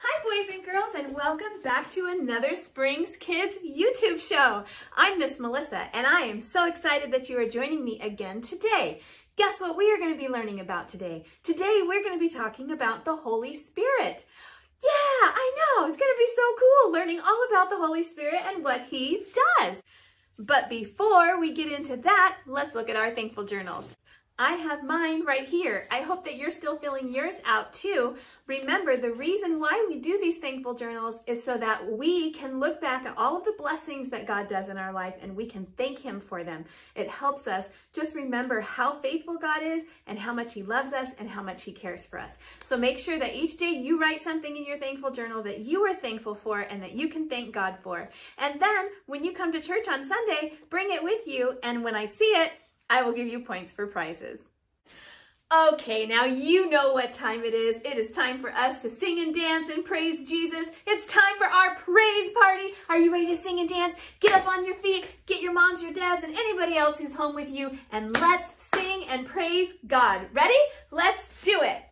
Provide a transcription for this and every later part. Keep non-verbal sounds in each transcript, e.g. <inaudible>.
Hi, boys and girls, and welcome back to another Springs Kids YouTube show. I'm Miss Melissa, and I am so excited that you are joining me again today. Guess what we are going to be learning about today? Today, we're going to be talking about the Holy Spirit. Yeah, I know, it's going to be so cool learning all about the Holy Spirit and what He does. But before we get into that, let's look at our thankful journals. I have mine right here. I hope that you're still filling yours out too. Remember, the reason why we do these thankful journals is so that we can look back at all of the blessings that God does in our life and we can thank Him for them. It helps us just remember how faithful God is and how much He loves us and how much He cares for us. So make sure that each day you write something in your thankful journal that you are thankful for and that you can thank God for. And then when you come to church on Sunday, bring it with you. And when I see it, I will give you points for prizes. Okay, now you know what time it is. It is time for us to sing and dance and praise Jesus. It's time for our praise party. Are you ready to sing and dance? Get up on your feet, get your moms, your dads, and anybody else who's home with you, and let's sing and praise God. Ready? Let's do it.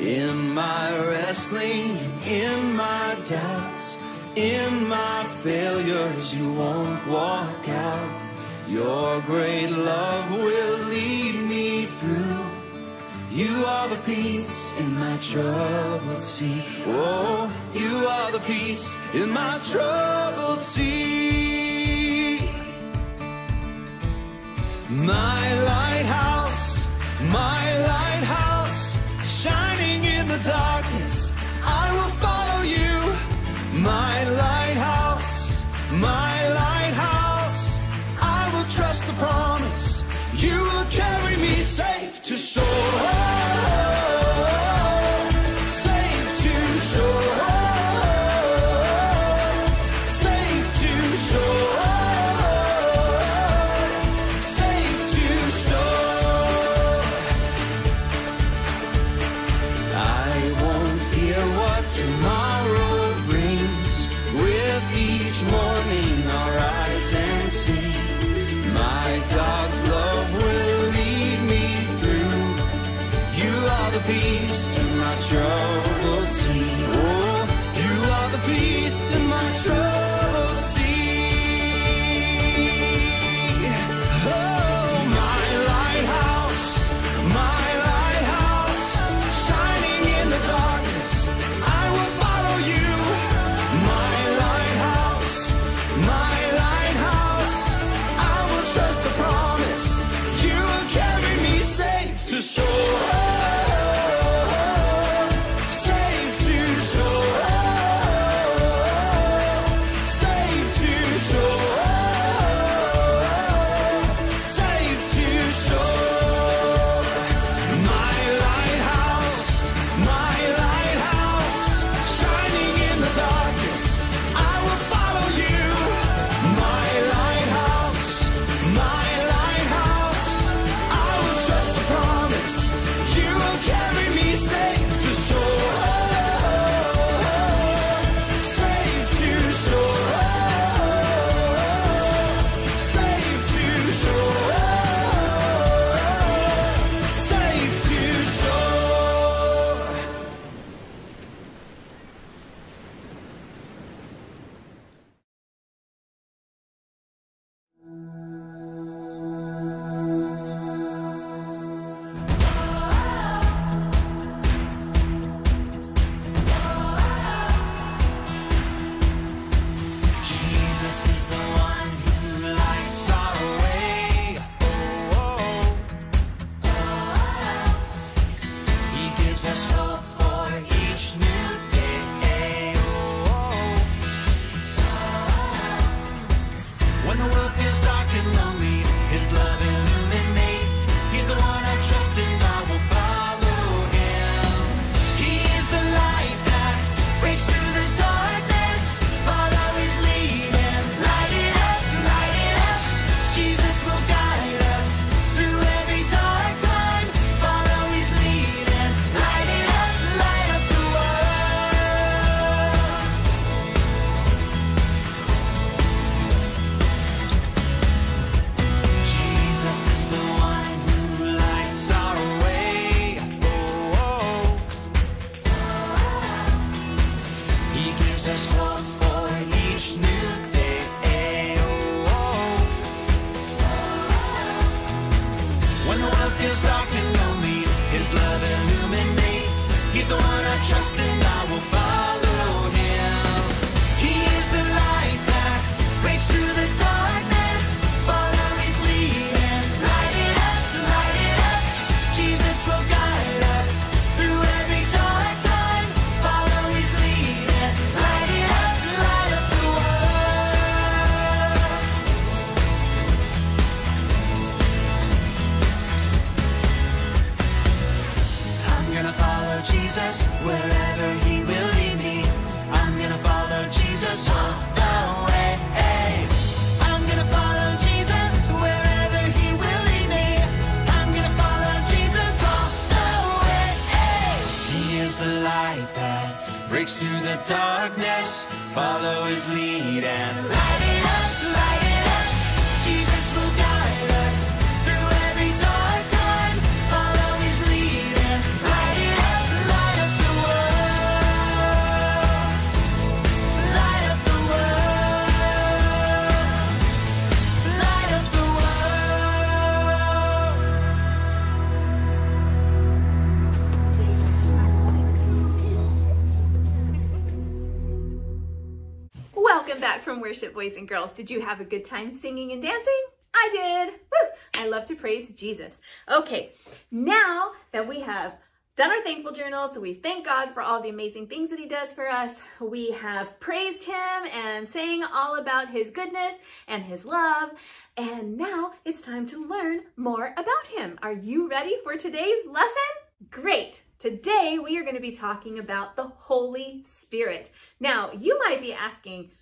In my wrestling, in my doubts, in my failures, you won't walk out. Your great love will lead me through. You are the peace in my troubled sea. Oh, you are the peace in my troubled sea. My darkness, I will follow you. My tomorrow worship, boys and girls. Did you have a good time singing and dancing? I did. Woo! I love to praise Jesus. Okay, now that we have done our thankful journal, so we thank God for all the amazing things that He does for us. We have praised Him and sang all about His goodness and His love. And now it's time to learn more about Him. Are you ready for today's lesson? Great. Today we are going to be talking about the Holy Spirit. Now, you might be asking,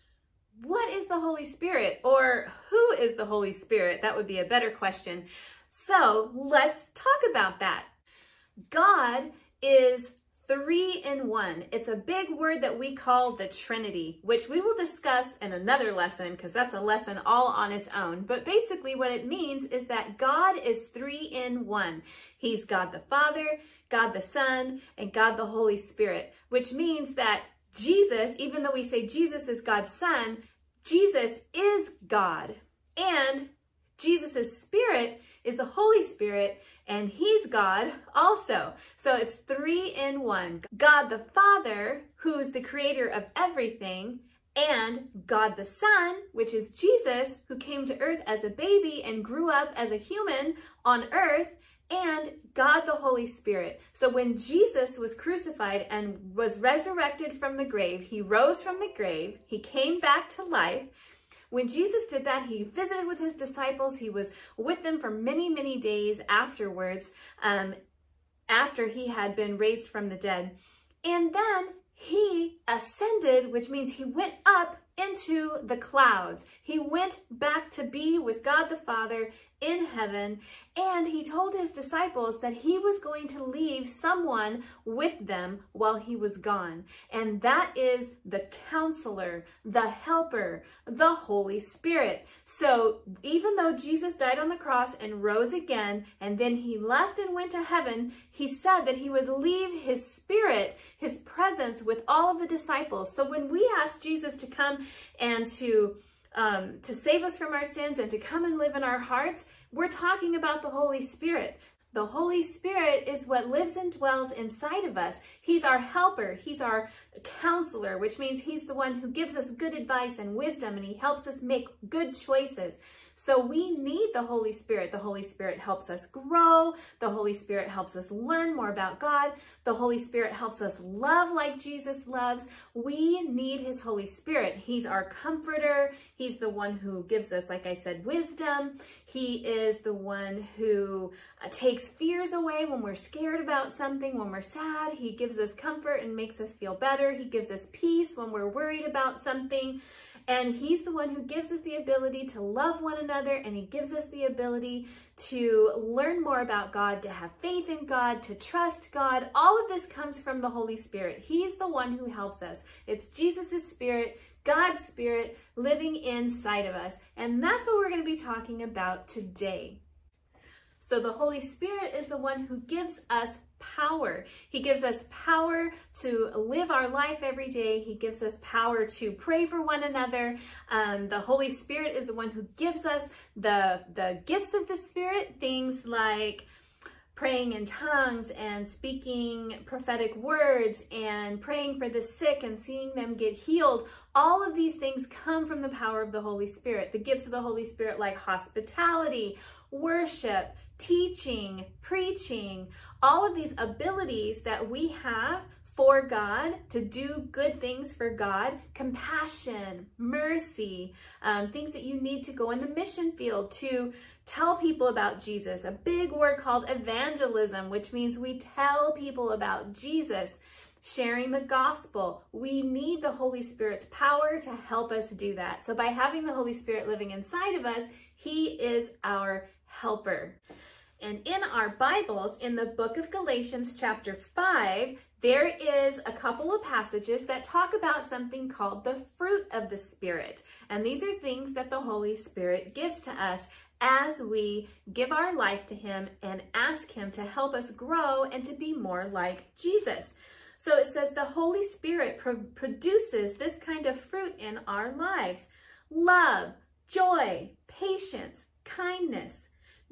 what is the Holy Spirit? Or who is the Holy Spirit? That would be a better question. So let's talk about that. God is three in one. It's a big word that we call the Trinity, which we will discuss in another lesson because that's a lesson all on its own. But basically, what it means is that God is three in one. He's God the Father, God the Son, and God the Holy Spirit, which means that Jesus, even though we say Jesus is God's Son, Jesus is God. And Jesus' Spirit is the Holy Spirit, and He's God also. So it's three in one God the Father, who's the creator of everything, and God the Son, which is Jesus, who came to earth as a baby and grew up as a human on earth, and God the Holy Spirit. So when Jesus was crucified and was resurrected from the grave, he rose from the grave, he came back to life. When Jesus did that, he visited with his disciples. He was with them for many, many days afterwards, um, after he had been raised from the dead. And then he ascended, which means he went up into the clouds. He went back to be with God the Father in heaven, and he told his disciples that he was going to leave someone with them while he was gone. And that is the counselor, the helper, the Holy Spirit. So even though Jesus died on the cross and rose again, and then he left and went to heaven, he said that he would leave his spirit, his presence with all of the disciples. So when we ask Jesus to come and to um, to save us from our sins and to come and live in our hearts, we're talking about the Holy Spirit. The Holy Spirit is what lives and dwells inside of us. He's our helper. He's our counselor, which means he's the one who gives us good advice and wisdom and he helps us make good choices. So we need the Holy Spirit. The Holy Spirit helps us grow. The Holy Spirit helps us learn more about God. The Holy Spirit helps us love like Jesus loves. We need his Holy Spirit. He's our comforter. He's the one who gives us, like I said, wisdom. He is the one who uh, takes fears away when we're scared about something, when we're sad. He gives us comfort and makes us feel better. He gives us peace when we're worried about something. And he's the one who gives us the ability to love one another and he gives us the ability to learn more about God, to have faith in God, to trust God. All of this comes from the Holy Spirit. He's the one who helps us. It's Jesus' Spirit, God's Spirit living inside of us. And that's what we're going to be talking about today. So the Holy Spirit is the one who gives us power. He gives us power to live our life every day. He gives us power to pray for one another. Um, the Holy Spirit is the one who gives us the, the gifts of the Spirit, things like praying in tongues and speaking prophetic words and praying for the sick and seeing them get healed. All of these things come from the power of the Holy Spirit. The gifts of the Holy Spirit like hospitality, worship, teaching, preaching, all of these abilities that we have for God, to do good things for God, compassion, mercy, um, things that you need to go in the mission field to tell people about Jesus. A big word called evangelism, which means we tell people about Jesus. Sharing the gospel. We need the Holy Spirit's power to help us do that. So by having the Holy Spirit living inside of us, he is our helper. And in our Bibles, in the book of Galatians, chapter 5, there is a couple of passages that talk about something called the fruit of the Spirit. And these are things that the Holy Spirit gives to us as we give our life to Him and ask Him to help us grow and to be more like Jesus. So it says the Holy Spirit pro produces this kind of fruit in our lives love, joy, patience, kindness,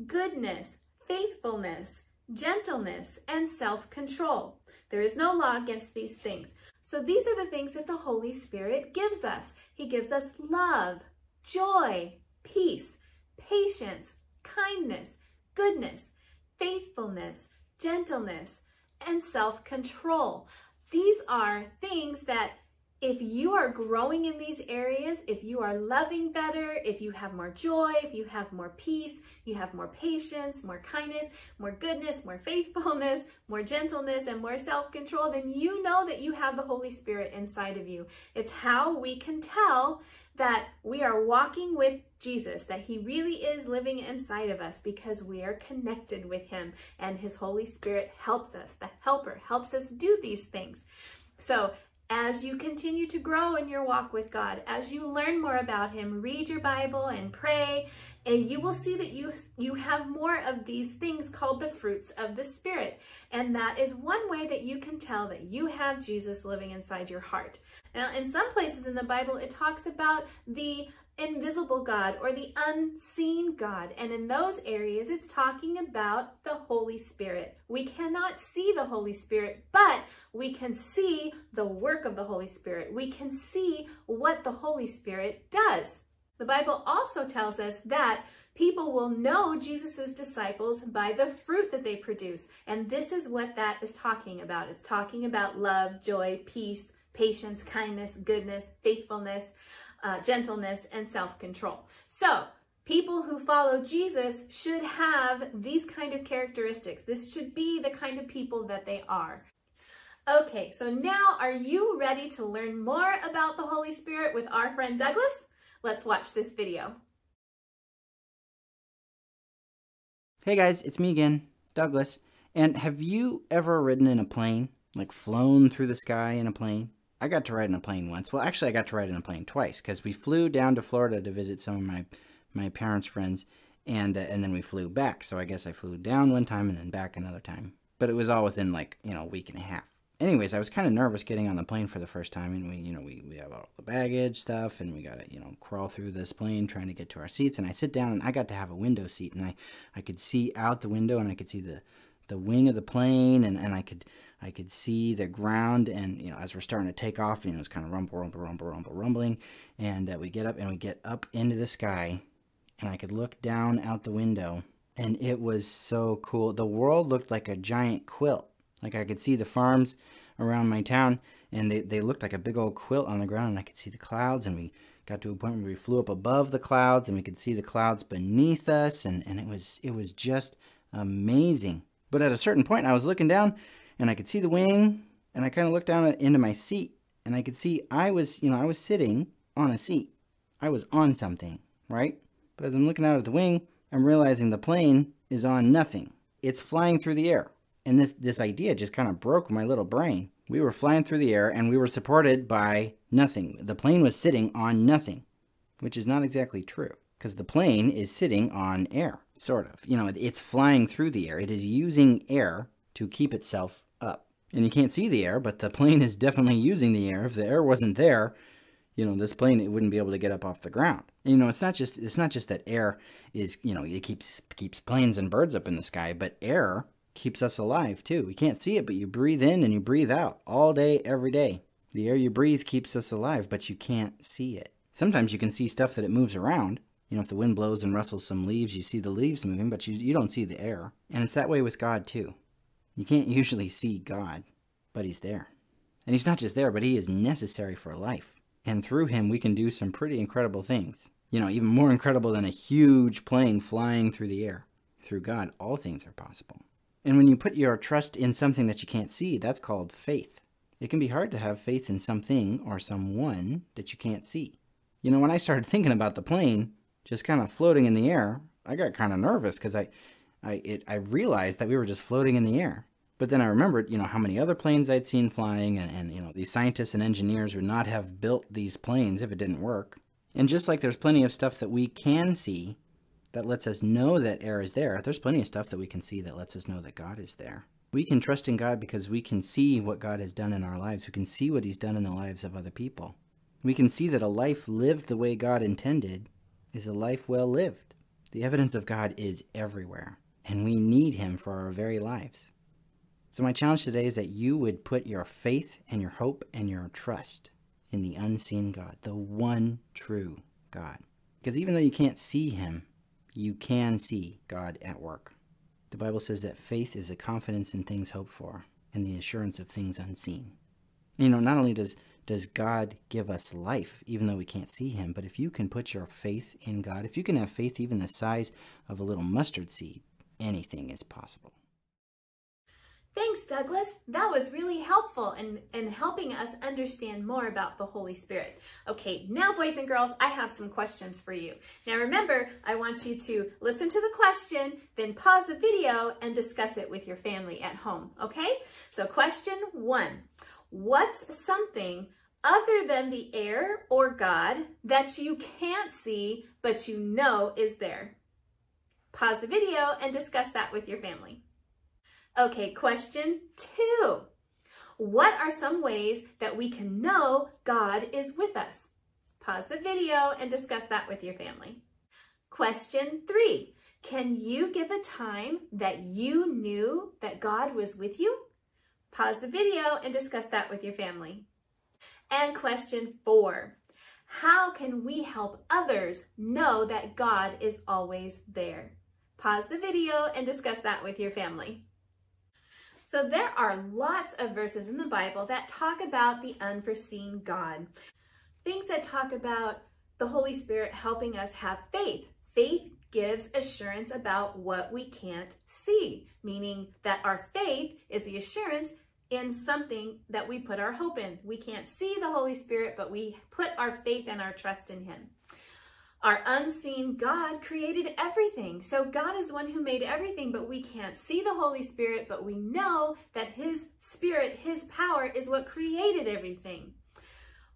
goodness, faithfulness, gentleness, and self control. There is no law against these things. So these are the things that the Holy Spirit gives us. He gives us love, joy, peace, patience, kindness, goodness, faithfulness, gentleness, and self-control. These are things that if you are growing in these areas, if you are loving better, if you have more joy, if you have more peace, you have more patience, more kindness, more goodness, more faithfulness, <laughs> more gentleness, and more self-control, then you know that you have the Holy Spirit inside of you. It's how we can tell that we are walking with Jesus, that he really is living inside of us because we are connected with him and his Holy Spirit helps us. The helper helps us do these things. So as you continue to grow in your walk with God, as you learn more about him, read your Bible and pray, and you will see that you, you have more of these things called the fruits of the Spirit. And that is one way that you can tell that you have Jesus living inside your heart. Now, in some places in the Bible, it talks about the invisible God or the unseen God. And in those areas, it's talking about the Holy Spirit. We cannot see the Holy Spirit, but we can see the work of the Holy Spirit. We can see what the Holy Spirit does. The Bible also tells us that people will know Jesus's disciples by the fruit that they produce. And this is what that is talking about. It's talking about love, joy, peace, patience, kindness, goodness, faithfulness uh, gentleness, and self-control. So people who follow Jesus should have these kind of characteristics. This should be the kind of people that they are. Okay, so now are you ready to learn more about the Holy Spirit with our friend Douglas? Let's watch this video. Hey guys, it's me again, Douglas. And have you ever ridden in a plane? Like flown through the sky in a plane? I got to ride in a plane once. Well, actually, I got to ride in a plane twice because we flew down to Florida to visit some of my my parents' friends, and uh, and then we flew back. So I guess I flew down one time and then back another time. But it was all within like you know a week and a half. Anyways, I was kind of nervous getting on the plane for the first time, and we you know we we have all the baggage stuff, and we got to you know crawl through this plane trying to get to our seats. And I sit down, and I got to have a window seat, and I I could see out the window, and I could see the the wing of the plane, and and I could I could see the ground, and you know, as we're starting to take off, you know, it's kind of rumble, rumble, rumble, rumble, rumbling, and uh, we get up and we get up into the sky, and I could look down out the window, and it was so cool. The world looked like a giant quilt. Like I could see the farms around my town, and they, they looked like a big old quilt on the ground, and I could see the clouds, and we got to a point where we flew up above the clouds, and we could see the clouds beneath us, and, and it was it was just amazing. But at a certain point, I was looking down, and I could see the wing and I kind of looked down into my seat and I could see I was, you know, I was sitting on a seat. I was on something, right? But as I'm looking out at the wing, I'm realizing the plane is on nothing. It's flying through the air. And this, this idea just kind of broke my little brain. We were flying through the air and we were supported by nothing. The plane was sitting on nothing, which is not exactly true because the plane is sitting on air, sort of. You know, it's flying through the air. It is using air to keep itself up. And you can't see the air, but the plane is definitely using the air. If the air wasn't there, you know, this plane it wouldn't be able to get up off the ground. You know, it's not just it's not just that air is, you know, it keeps keeps planes and birds up in the sky, but air keeps us alive too. We can't see it, but you breathe in and you breathe out all day every day. The air you breathe keeps us alive, but you can't see it. Sometimes you can see stuff that it moves around. You know, if the wind blows and rustles some leaves, you see the leaves moving, but you, you don't see the air. And it's that way with God too. You can't usually see God, but He's there. And He's not just there, but He is necessary for life. And through Him, we can do some pretty incredible things. You know, even more incredible than a huge plane flying through the air. Through God, all things are possible. And when you put your trust in something that you can't see, that's called faith. It can be hard to have faith in something or someone that you can't see. You know, when I started thinking about the plane just kind of floating in the air, I got kind of nervous because I, I it I realized that we were just floating in the air. But then I remembered, you know, how many other planes I'd seen flying, and, and you know, these scientists and engineers would not have built these planes if it didn't work. And just like there's plenty of stuff that we can see that lets us know that air is there, there's plenty of stuff that we can see that lets us know that God is there. We can trust in God because we can see what God has done in our lives. We can see what He's done in the lives of other people. We can see that a life lived the way God intended is a life well lived. The evidence of God is everywhere, and we need Him for our very lives. So, my challenge today is that you would put your faith and your hope and your trust in the unseen God, the one true God. Because even though you can't see Him, you can see God at work. The Bible says that faith is a confidence in things hoped for and the assurance of things unseen. You know, not only does does God give us life, even though we can't see Him, but if you can put your faith in God, if you can have faith even the size of a little mustard seed, anything is possible. Thanks, Douglas. That was really helpful in, in helping us understand more about the Holy Spirit. Okay, now boys and girls, I have some questions for you. Now remember, I want you to listen to the question, then pause the video and discuss it with your family at home, okay? So question one, what's something other than the air or God that you can't see but you know is there? Pause the video and discuss that with your family. Okay, question two. What are some ways that we can know God is with us? Pause the video and discuss that with your family. Question three. Can you give a time that you knew that God was with you? Pause the video and discuss that with your family. And question four. How can we help others know that God is always there? Pause the video and discuss that with your family. So there are lots of verses in the Bible that talk about the unforeseen God. Things that talk about the Holy Spirit helping us have faith. Faith gives assurance about what we can't see, meaning that our faith is the assurance in something that we put our hope in. We can't see the Holy Spirit, but we put our faith and our trust in Him. Our unseen God created everything. So God is the one who made everything, but we can't see the Holy Spirit, but we know that His Spirit, His power is what created everything.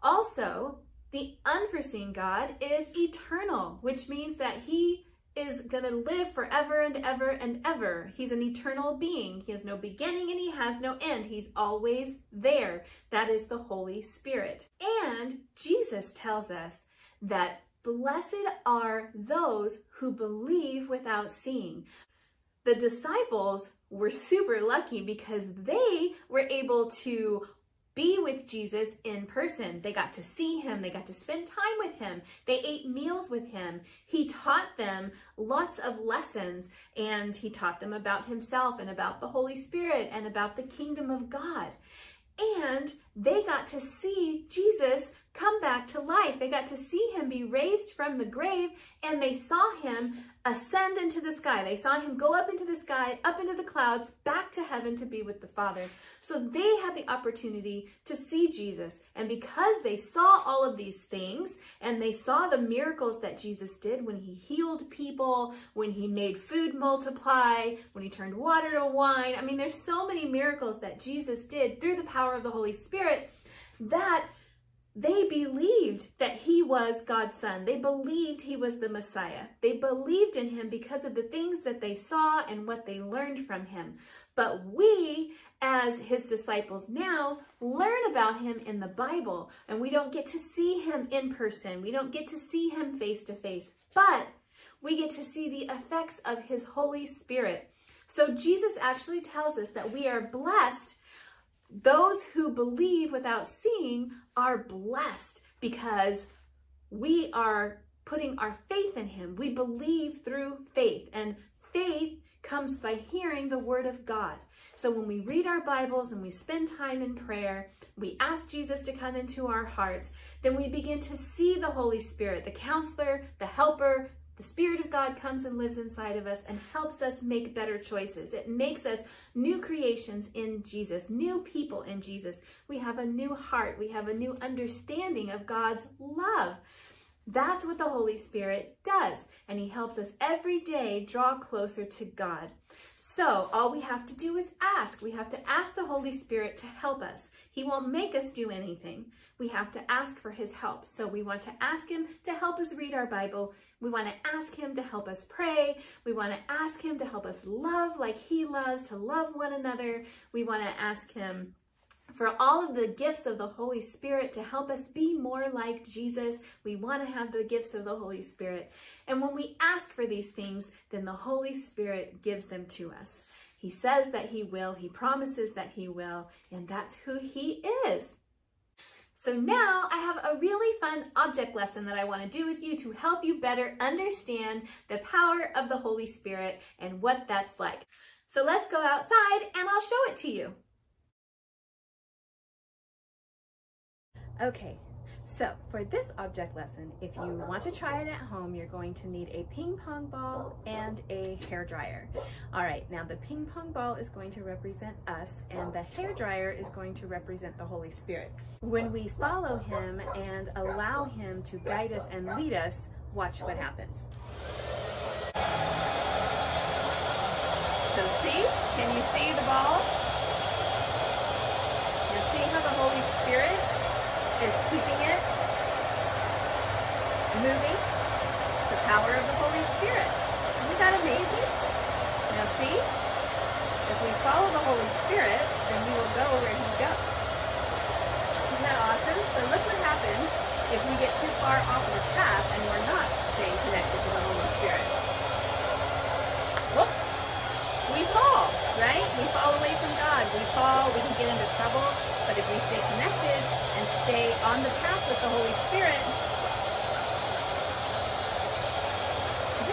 Also, the unforeseen God is eternal, which means that He is going to live forever and ever and ever. He's an eternal being. He has no beginning and he has no end. He's always there. That is the Holy Spirit. And Jesus tells us that Blessed are those who believe without seeing. The disciples were super lucky because they were able to be with Jesus in person. They got to see him. They got to spend time with him. They ate meals with him. He taught them lots of lessons and he taught them about himself and about the Holy Spirit and about the kingdom of God. And they got to see Jesus come back to life. They got to see him be raised from the grave and they saw him ascend into the sky. They saw him go up into the sky, up into the clouds, back to heaven to be with the Father. So they had the opportunity to see Jesus. And because they saw all of these things and they saw the miracles that Jesus did when he healed people, when he made food multiply, when he turned water to wine. I mean, there's so many miracles that Jesus did through the power of the Holy Spirit that they believed that he was God's son. They believed he was the Messiah. They believed in him because of the things that they saw and what they learned from him. But we, as his disciples now, learn about him in the Bible, and we don't get to see him in person. We don't get to see him face to face, but we get to see the effects of his Holy Spirit. So Jesus actually tells us that we are blessed those who believe without seeing are blessed because we are putting our faith in him. We believe through faith and faith comes by hearing the word of God. So when we read our Bibles and we spend time in prayer, we ask Jesus to come into our hearts, then we begin to see the Holy Spirit, the counselor, the helper, the Spirit of God comes and lives inside of us and helps us make better choices. It makes us new creations in Jesus, new people in Jesus. We have a new heart. We have a new understanding of God's love. That's what the Holy Spirit does, and He helps us every day draw closer to God. So all we have to do is ask. We have to ask the Holy Spirit to help us. He won't make us do anything. We have to ask for his help. So we want to ask him to help us read our Bible. We want to ask him to help us pray. We want to ask him to help us love like he loves, to love one another. We want to ask him for all of the gifts of the Holy Spirit to help us be more like Jesus. We want to have the gifts of the Holy Spirit. And when we ask for these things, then the Holy Spirit gives them to us. He says that he will, he promises that he will, and that's who he is. So now I have a really fun object lesson that I want to do with you to help you better understand the power of the Holy Spirit and what that's like. So let's go outside and I'll show it to you. Okay, so for this object lesson, if you want to try it at home, you're going to need a ping pong ball and a hair dryer. All right, now the ping pong ball is going to represent us and the hair dryer is going to represent the Holy Spirit. When we follow him and allow him to guide us and lead us, watch what happens. So see, can you see the ball? You see how the Holy Spirit is keeping it moving. It's the power of the Holy Spirit. Isn't that amazing? Now see, if we follow the Holy Spirit, then we will go where he goes. Isn't that awesome? So look what happens if we get too far off the path and we're not staying connected to the Holy Spirit. Whoop! We fall, right? We fall away from God. We fall, we can get into trouble. But if we stay connected and stay on the path with the Holy Spirit,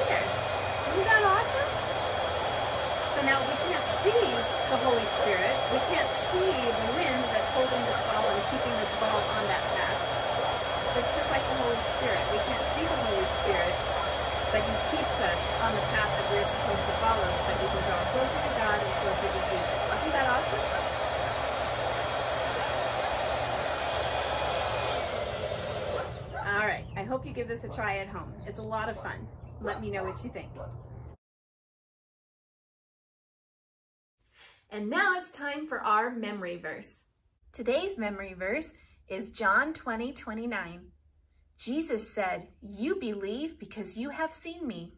there. Isn't that awesome? So now we can't see the Holy Spirit. We can't see the wind that's holding this ball and keeping this ball on that path. It's just like the Holy Spirit. We can't see the Holy Spirit, but he keeps us on the path that we're supposed to follow so that we can draw closer to God and closer to Jesus. Isn't that awesome? I hope you give this a try at home. It's a lot of fun. Let me know what you think. And now it's time for our memory verse. Today's memory verse is John 20, 29. Jesus said, you believe because you have seen me.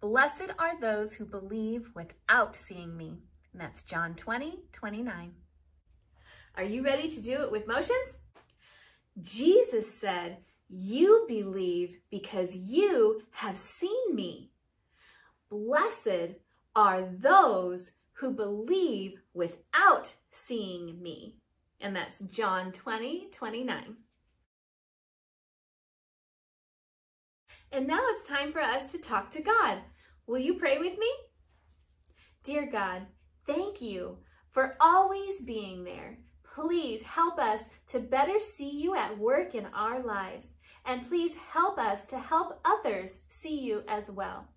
Blessed are those who believe without seeing me. And that's John 20, 29. Are you ready to do it with motions? Jesus said, you believe because you have seen me. Blessed are those who believe without seeing me. And that's John 20, 29. And now it's time for us to talk to God. Will you pray with me? Dear God, thank you for always being there. Please help us to better see you at work in our lives. And please help us to help others see you as well.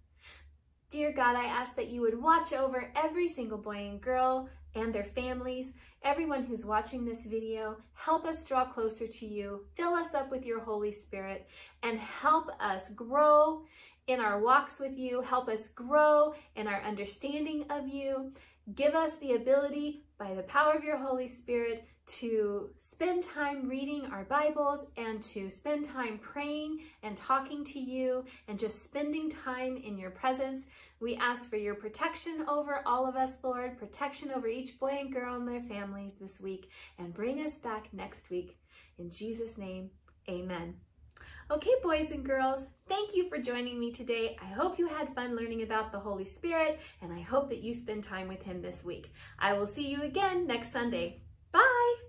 Dear God, I ask that you would watch over every single boy and girl and their families, everyone who's watching this video. Help us draw closer to you. Fill us up with your Holy Spirit and help us grow in our walks with you. Help us grow in our understanding of you. Give us the ability by the power of your Holy Spirit to spend time reading our Bibles and to spend time praying and talking to you and just spending time in your presence. We ask for your protection over all of us, Lord, protection over each boy and girl and their families this week, and bring us back next week. In Jesus' name, amen. Okay, boys and girls, thank you for joining me today. I hope you had fun learning about the Holy Spirit, and I hope that you spend time with him this week. I will see you again next Sunday. Bye!